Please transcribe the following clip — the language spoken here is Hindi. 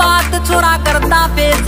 बात छोरा करता फेस